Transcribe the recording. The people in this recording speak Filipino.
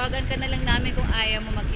Tawagan ka na lang namin kung ayaw mo maghintay.